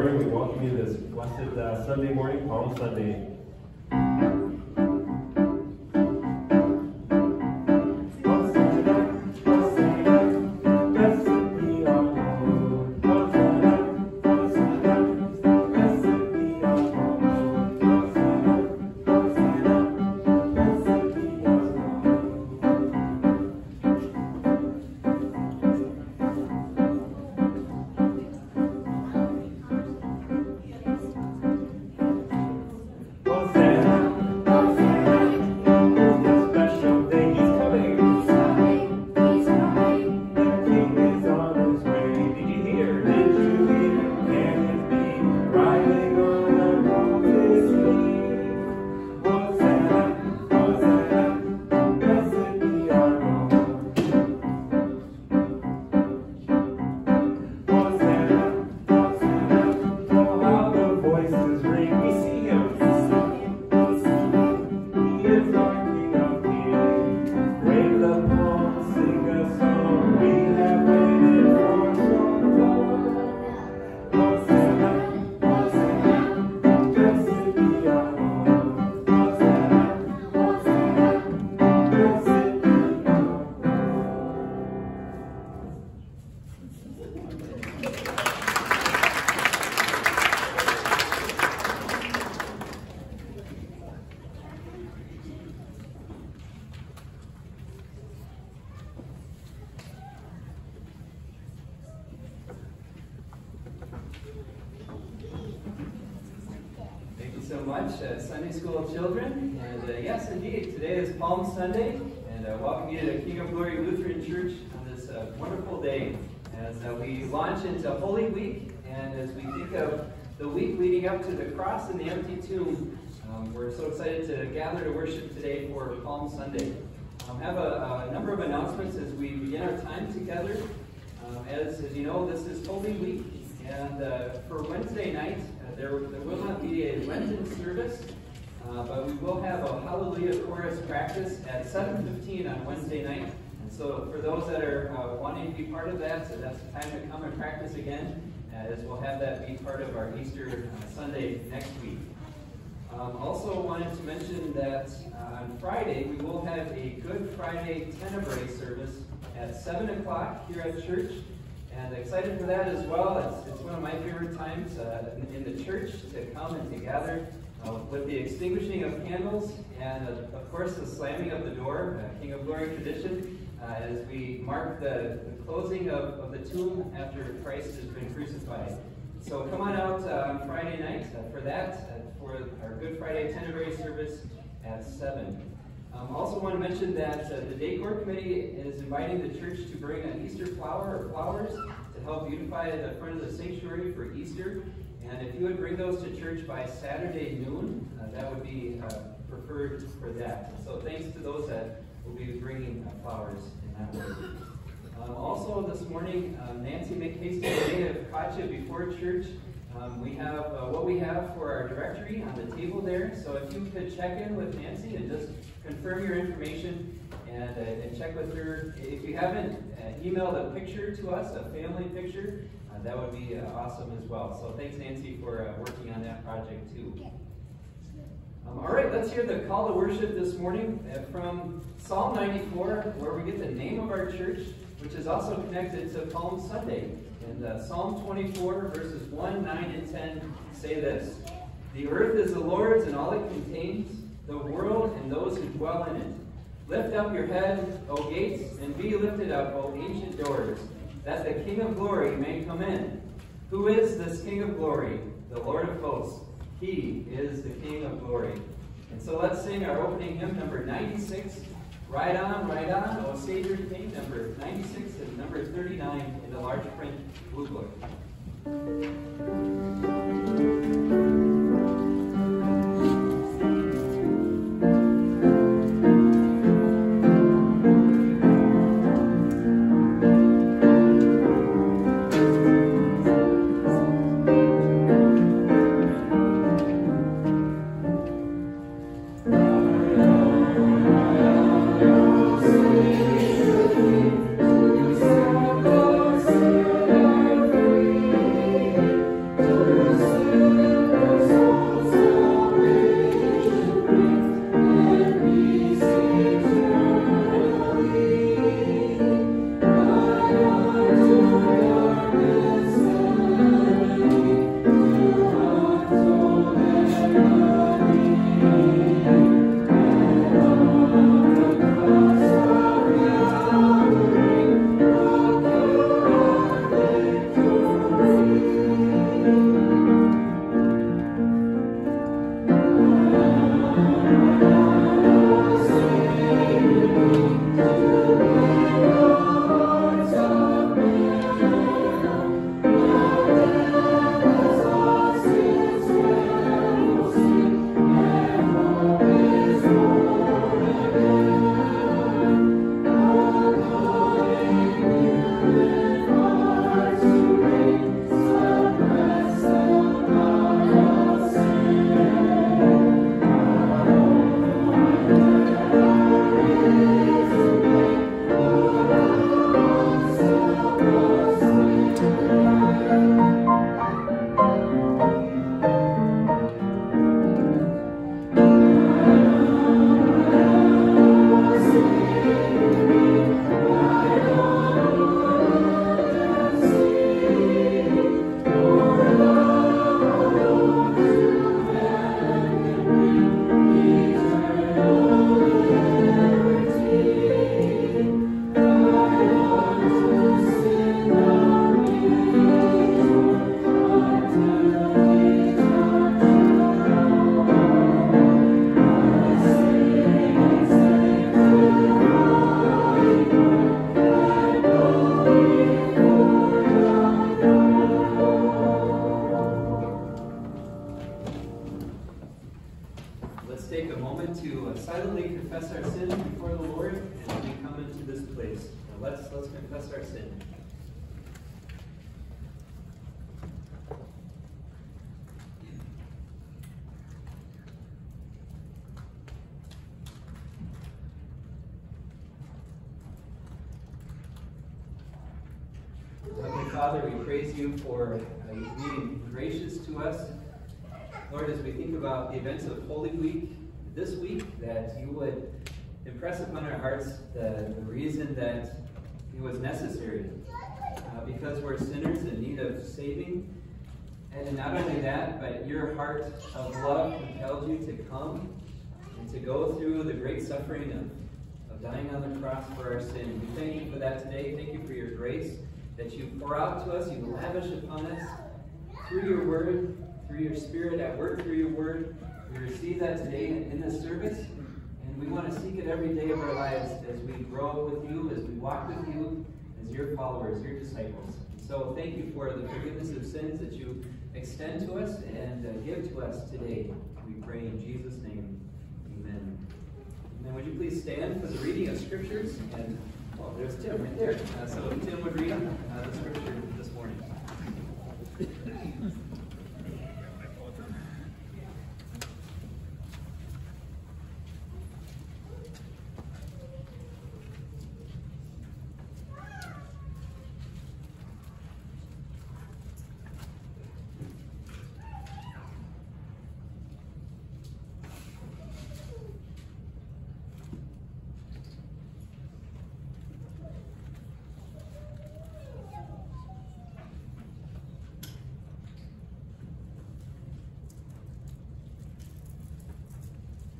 morning. We welcome you this blessed uh, Sunday morning, Palm Sunday. Cross and the empty tomb. Um, we're so excited to gather to worship today for Palm Sunday. I um, have a, a, number of announcements as we begin our time together. Um, as, as you know, this is Holy Week, and uh, for Wednesday night, uh, there, there will not be a Lenten service, uh, but we will have a Hallelujah chorus practice at 7.15 on Wednesday night. So for those that are uh, wanting to be part of that, so that's the time to come and practice again as we'll have that be part of our Easter uh, Sunday next week. Um, also wanted to mention that uh, on Friday we will have a Good Friday Tenebrae service at 7 o'clock here at church. And excited for that as well. It's, it's one of my favorite times uh, in, in, the church to come and to gather uh, with the extinguishing of candles and, uh, of course, the slamming of the door, uh, King of Glory tradition, uh, as we mark the, the closing of, of, the tomb after Christ has been crucified. So come on out uh, on Friday night uh, for that, uh, for our Good Friday Tenebrae service at 7. Um, also want to mention that uh, the Decor Committee is inviting the church to bring an Easter flower or flowers to help beautify the front of the sanctuary for Easter. And if you would bring those to church by Saturday noon, uh, that would be preferred for that. So thanks to those that will be bringing flowers in that way. Um, also this morning, um, Nancy McCasey may have caught you before church. Um, we have uh, what we have for our directory on the table there. So if you could check in with Nancy and just confirm your information and, uh, and check with her. If you haven't uh, emailed a picture to us, a family picture, uh, that would be uh, awesome as well. So thanks, Nancy, for uh, working on that project too. Um, all right, let's hear the call to worship this morning uh, from Psalm 94, where we get the name of our church, which is also connected to Palm Sunday. And uh, Psalm 24, verses 1, 9, and 10 say this The earth is the Lord's and all it contains, the world and those who dwell in it. Lift up your head, O gates, and be lifted up, O ancient doors, that the King of glory may come in. Who is this King of glory? The Lord of hosts. He is the King of glory. And so let's sing our opening hymn, number 96. Ride on, ride on, O Savior King, number 96 and number 39 in the large print blue book. Father, we praise you for uh, being gracious to us. Lord, as we think about the events of Holy Week this week, that you would impress upon our hearts the, the reason that it was necessary. Uh, because we're sinners in need of saving. And not only that, but your heart of love compelled you to come and to go through the great suffering of, of dying on the cross for our sin. We thank you for that today. Thank you for your grace that you pour out to us, you lavish upon us through your word, through your spirit at work through your word. We receive that today in this service, and we want to seek it every day of our lives as we grow with you, as we walk with you, as your followers, your disciples. So thank you for the forgiveness of sins that you extend to us and uh, give to us today. We pray in Jesus' name. Amen. And would you please stand for the reading of scriptures and well, there's Tim right there. Uh, so Tim would read uh, the scripture this morning.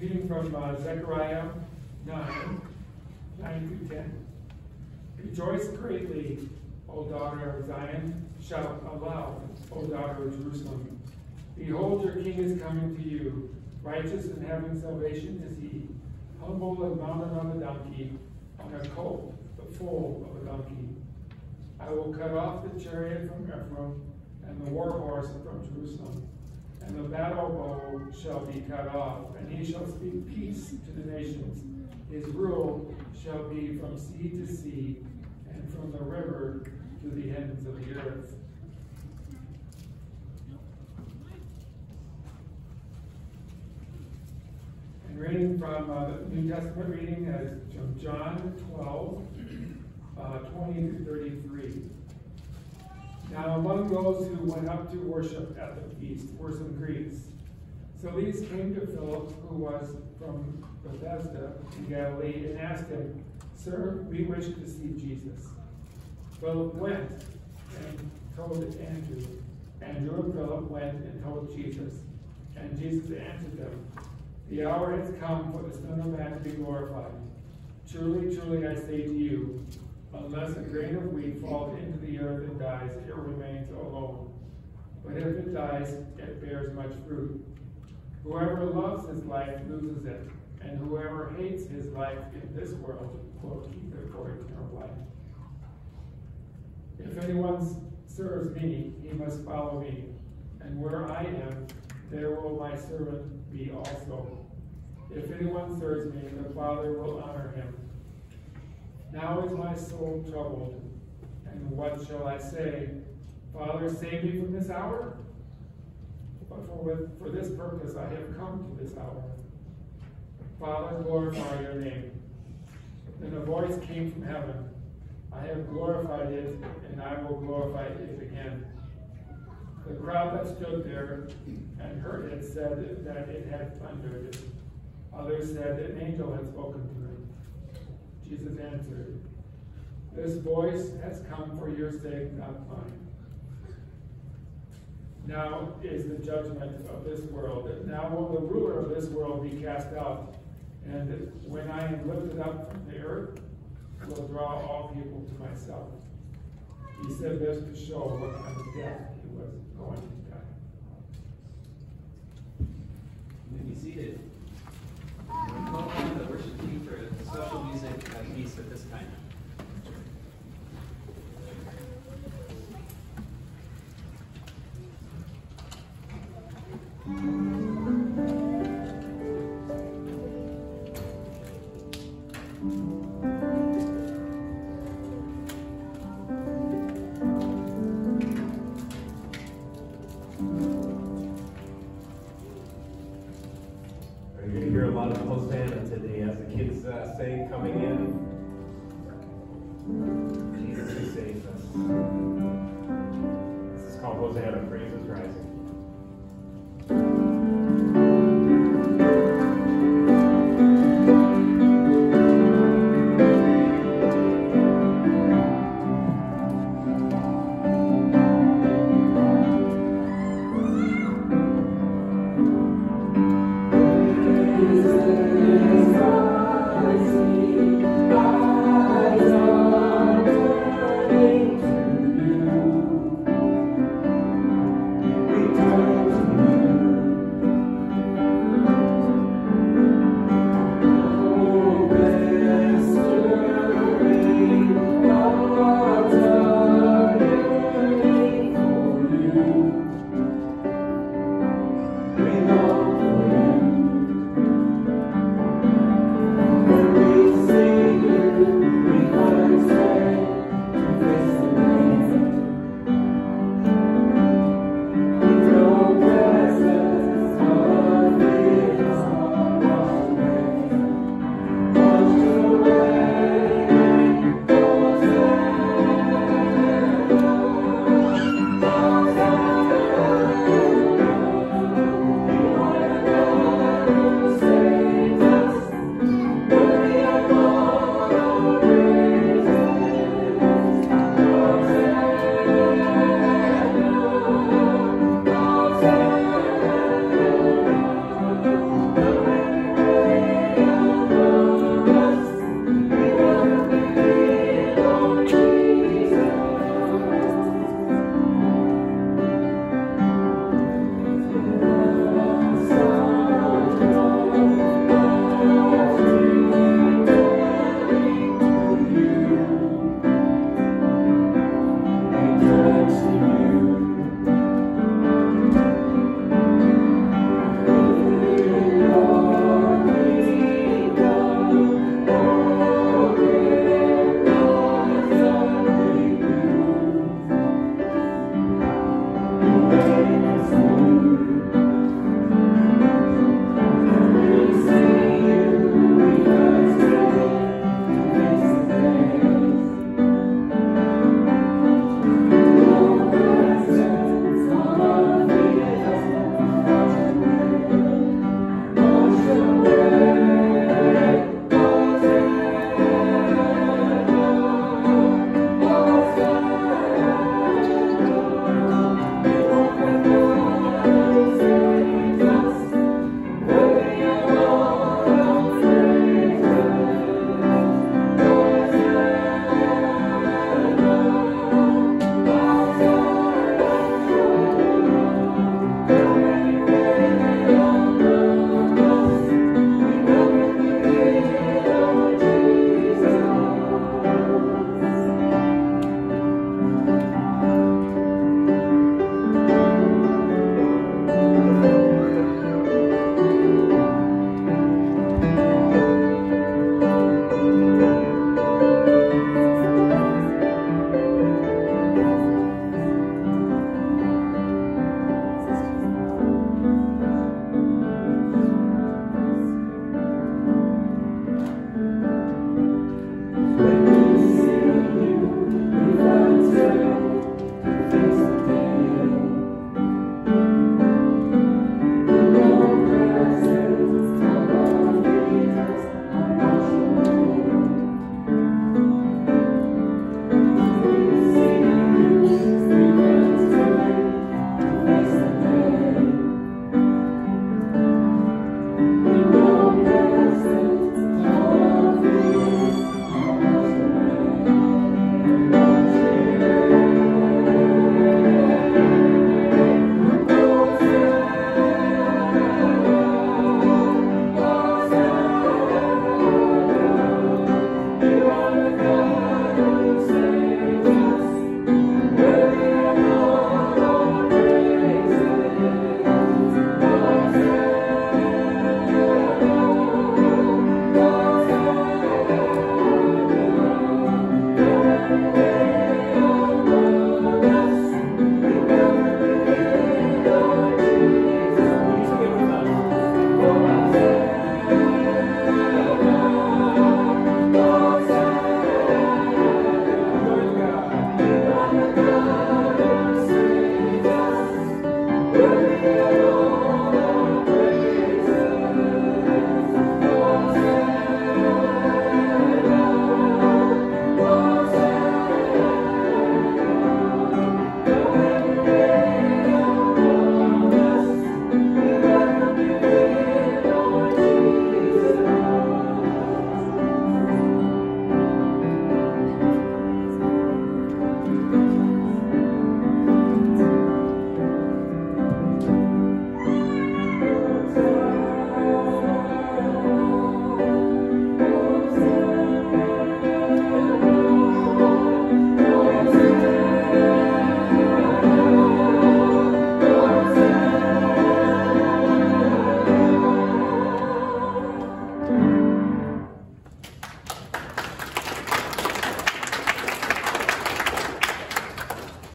Reading from uh, Zechariah 9, 9 through 10. Rejoice greatly, O daughter of Zion. Shout aloud, O daughter of Jerusalem. Behold, your king is coming to you. Righteous and having salvation is he. Humble and mounted on a donkey, on a colt, the foal of a donkey. I will cut off the chariot from Ephraim, and the war horse from Jerusalem. And the battle bow shall be cut off, and he shall speak peace to the nations. His rule shall be from sea to sea, and from the river to the ends of the earth. And reading from uh, the New Testament reading is from John 12, uh, 20 to 33. Now among those who went up to worship at the feast were some Greeks. So these came to Philip, who was from Bethsaida in Galilee, and asked him, Sir, we wish to see Jesus. Philip went and told Andrew. Andrew and Philip went and told Jesus. And Jesus answered them, The hour has come for the Son of Man to be glorified. Truly, truly, I say to you, Unless a grain of wheat falls into the earth and dies, it remains alone. But if it dies, it bears much fruit. Whoever loves his life loses it, and whoever hates his life in this world will keep it for eternal life. If anyone serves me, he must follow me, and where I am, there will my servant be also. If anyone serves me, the Father will honor him. Now is my soul troubled, and what shall I say? Father, save me from this hour? But for, with, for this purpose I have come to this hour. Father, glorify your name. Then a voice came from heaven. I have glorified it, and I will glorify it again. The crowd that stood there and heard it said that it had thundered. Others said that an angel had spoken to them. Jesus answered, This voice has come for your sake, not mine. Now is the judgment of this world. Now will the ruler of this world be cast out. And when I am lifted up from the earth, will draw all people to myself. He said this to show what kind of death he was going to die. You may be seated. Welcome the worship team for special music uh, piece at this time. Uh, coming in.